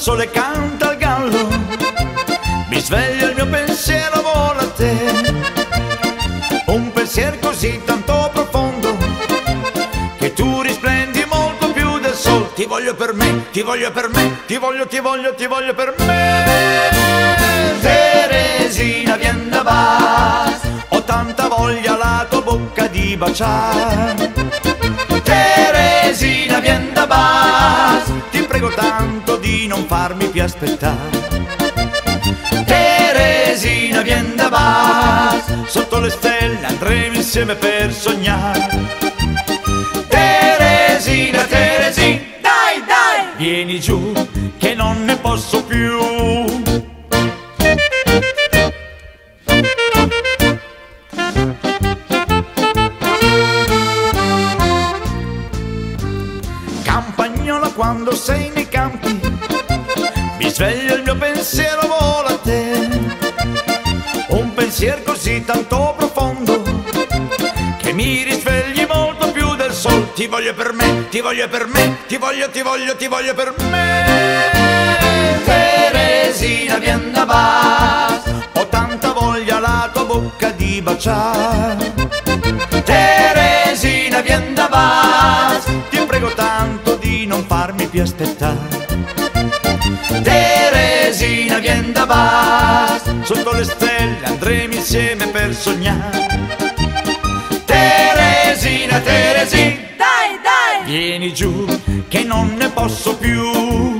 sole canta il gallo, mi sveglio il mio pensiero vola a te. Un pensiero così tanto profondo che tu risplendi molto più del sol. Ti voglio per me, ti voglio per me, ti voglio, ti voglio, ti voglio per me. Teresina, vien da bas, ho tanta voglia la tua bocca di baciare. Teresina, vien da bas, aspettare. Teresina, vien da bas, sotto le stelle andremo insieme per sognare. Teresina, Teresina, dai, dai, vieni giù che non ne posso più. Quando sei nei campi, mi sveglio il mio pensiero vola a te. Un pensiero così tanto profondo che mi risvegli molto più del sol. Ti voglio per me, ti voglio per me, ti voglio, ti voglio, ti voglio per me. Teresina, vien da bas, ho tanta voglia la tua bocca di baciare. Teresina, vien da bas, ti prego tanto di non farmi più aspettare. Teresina, vien da bas, sotto le stelle andremo insieme per sognare. Teresina, Teresina, Dai, dai! vieni giù che non ne posso più.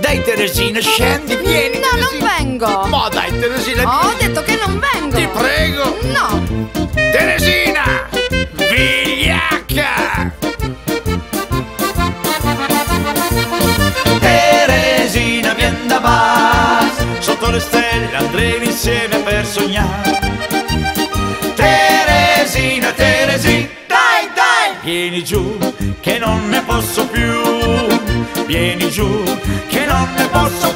Dai Teresina, scendi, vieni. No, non Teresina. vengo! Ma dai Teresina, Ho vieni. detto che non vengo! Ti prego. No! Teresina, andremo insieme per sognare. Teresina, Teresina, dai, dai, vieni giù che non ne posso più. Vieni giù che non ne posso più.